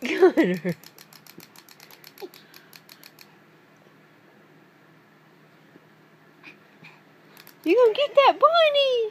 good. You gonna get that bunny?